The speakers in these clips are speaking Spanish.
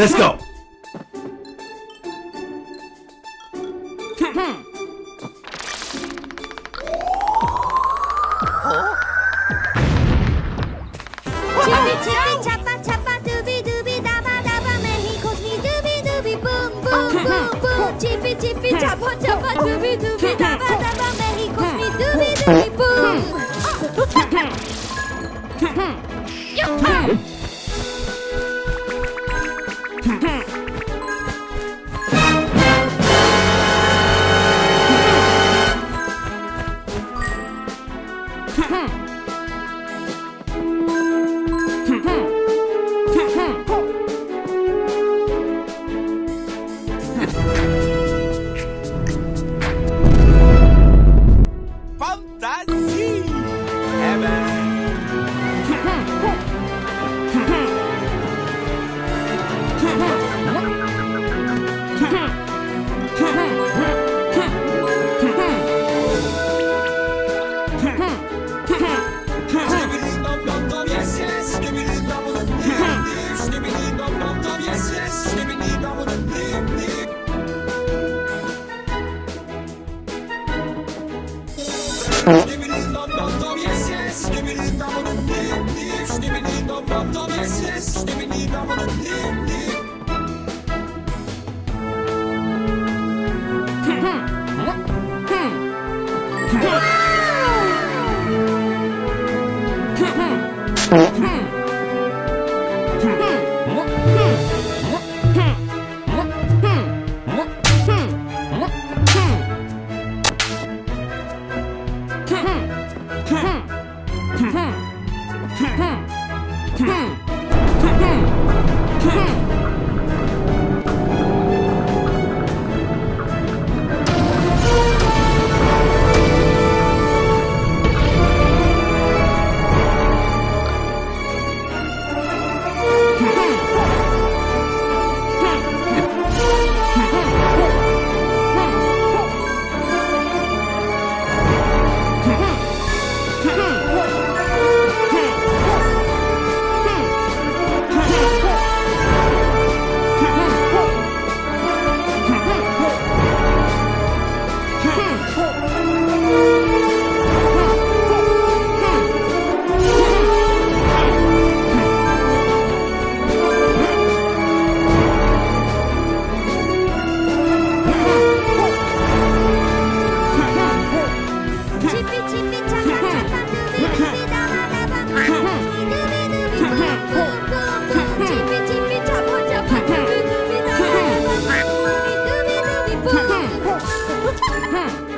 Let's go. Hey! Hmm. Mm-hmm. Hmm.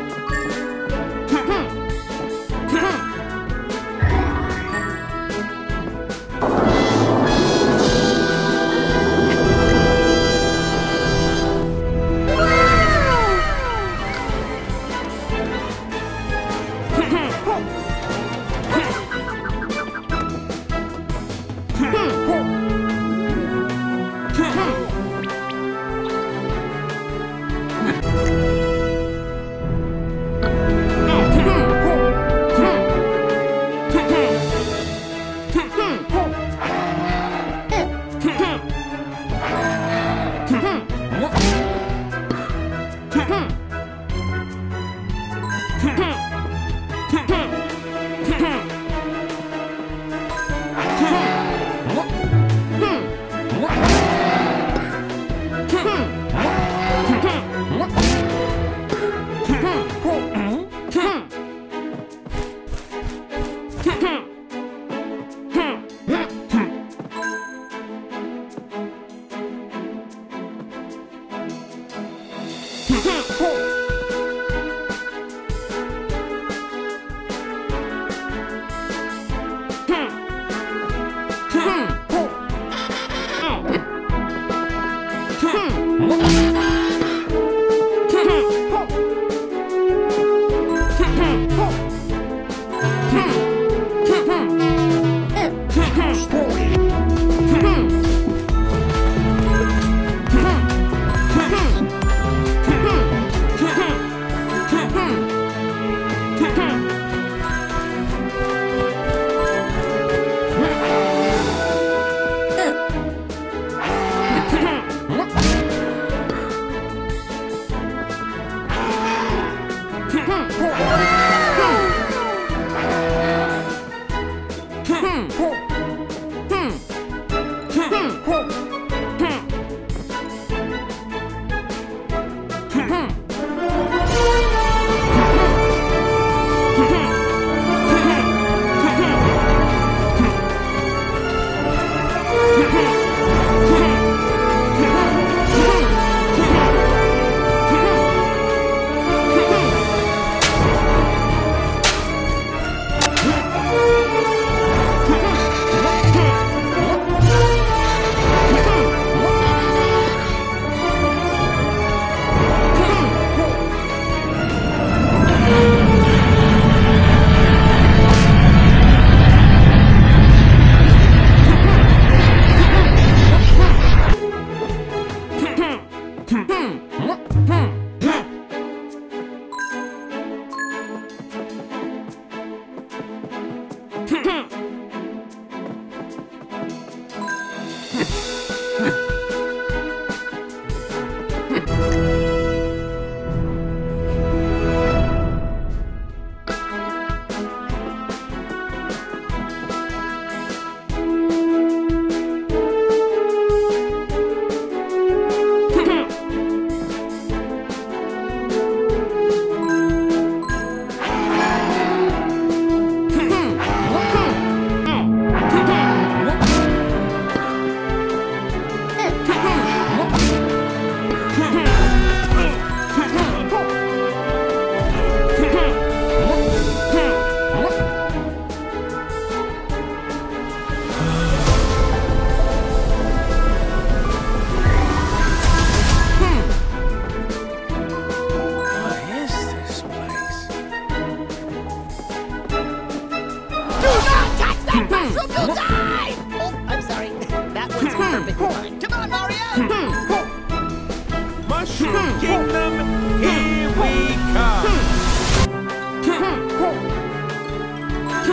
Oh.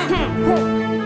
哼哼。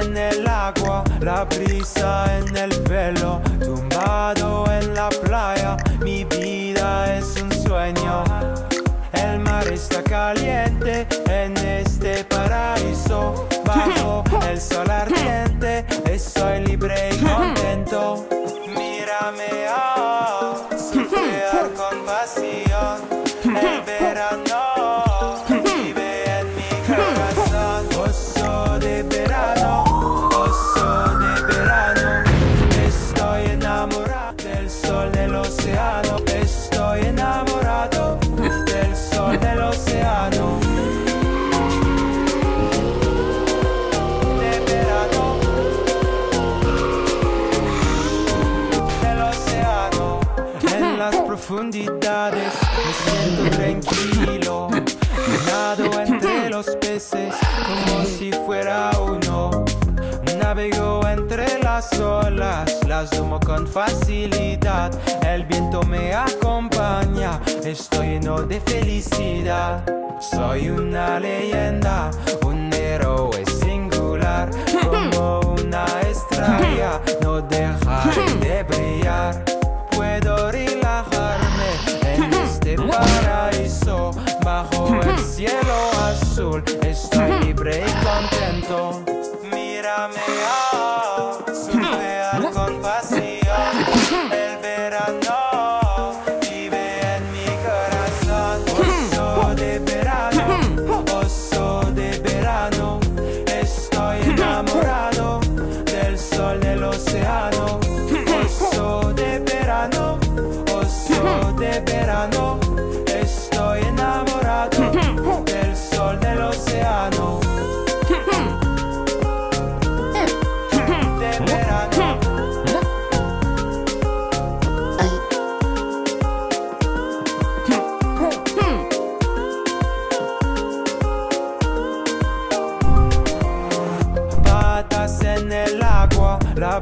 En el agua, la brisa en el pelo, tumbado en la playa, mi vida es un sueño. El mar está caliente en este paraíso, bajo el sol ardiente, estoy libre y contento. Profundidades me siento tranquilo. Nado entre los peces como si fuera uno. Navego entre las olas, las domo con facilidad. El viento me acompaña, estoy lleno de felicidad. Soy una leyenda, un héroe singular, como una estrella, no dejaré say I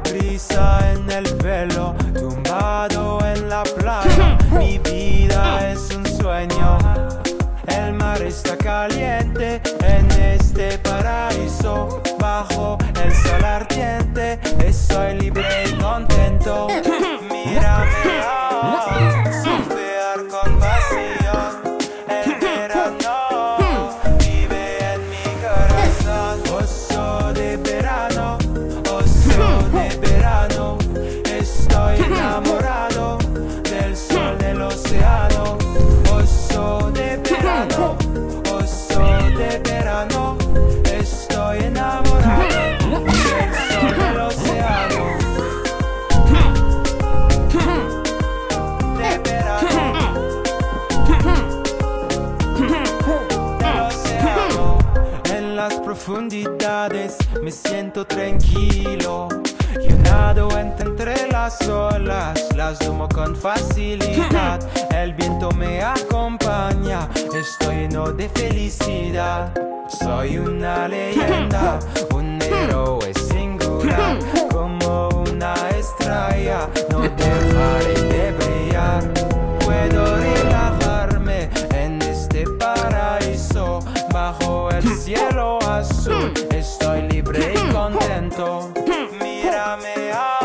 prisa en el profundidades me siento tranquilo. Yo nado entre las olas, las domo con facilidad. El viento me acompaña, estoy lleno de felicidad. Soy una leyenda, un héroe singular, como una estrella. No te el cielo azul. Mm. Estoy libre y mm. contento. Mm. Mírame a